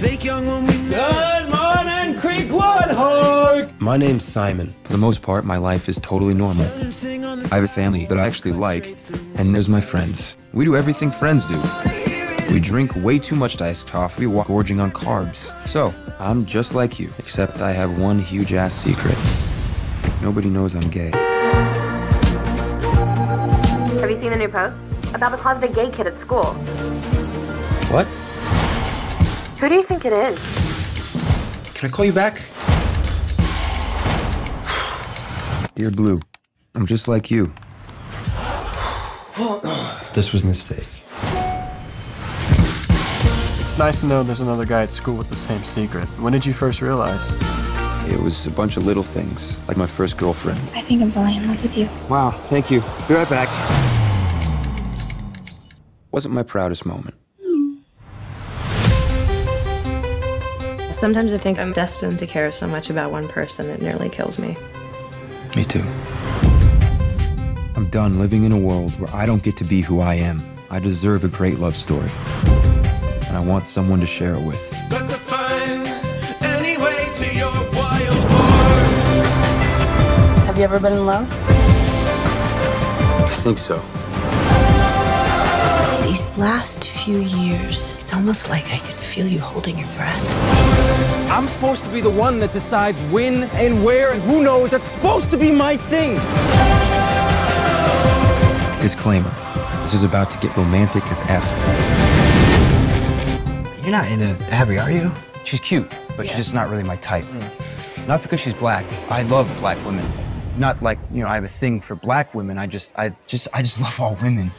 Fake young when we Good morning, Creekwood Hawk! My name's Simon. For the most part, my life is totally normal. sing on the I have a family that I actually like, and there's my friends. We do everything friends do. We drink way too much iced coffee, walk gorging on carbs. So, I'm just like you, except I have one huge ass secret. Nobody knows I'm gay. Have you seen the new post? About the closeted gay kid at school. What? Who do you think it is? Can I call you back? Dear Blue, I'm just like you. This was a mistake. It's nice to know there's another guy at school with the same secret. When did you first realize? It was a bunch of little things, like my first girlfriend. I think I'm falling in love with you. Wow, thank you. Be right back. Wasn't my proudest moment. Sometimes I think I'm destined to care so much about one person it nearly kills me. Me too. I'm done living in a world where I don't get to be who I am. I deserve a great love story. And I want someone to share it with. But to find any way to your wild heart. Have you ever been in love? I think so. These last few years, it's almost like I can feel you holding your breath. I'm supposed to be the one that decides when and where and who knows. That's supposed to be my thing. Disclaimer. This is about to get romantic as F. You're not into Abby, are you? She's cute, but she's just not really my type. Mm. Not because she's black. I love black women. Not like, you know, I have a thing for black women. I just I just I just love all women.